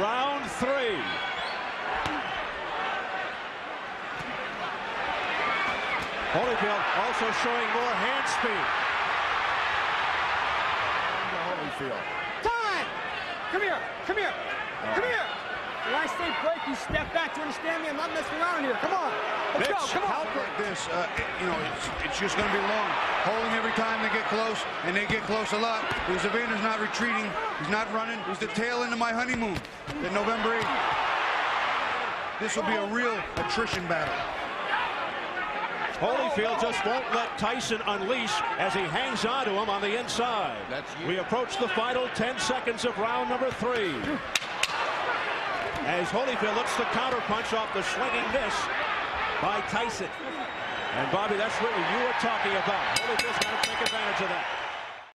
round three. Holyfield also showing more hand speed. Holyfield. Time! Come here, come here, come here. When I say break, you step back. Do you understand me? I'm not messing around here. Come on. Let's Mitch, go. Come on. Help like this, uh, it- you know, it's, it's just going to be long. Holding every time they get close, and they get close a lot. Because Evander's not retreating. He's not running. He's the tail end of my honeymoon. in November 8th. This will be a real attrition battle. Holyfield just won't let Tyson unleash as he hangs on to him on the inside. We approach the final 10 seconds of round number three. As Holyfield looks to counterpunch off the swinging miss by Tyson. And Bobby, that's what you were talking about. Holyfield's got to take of that.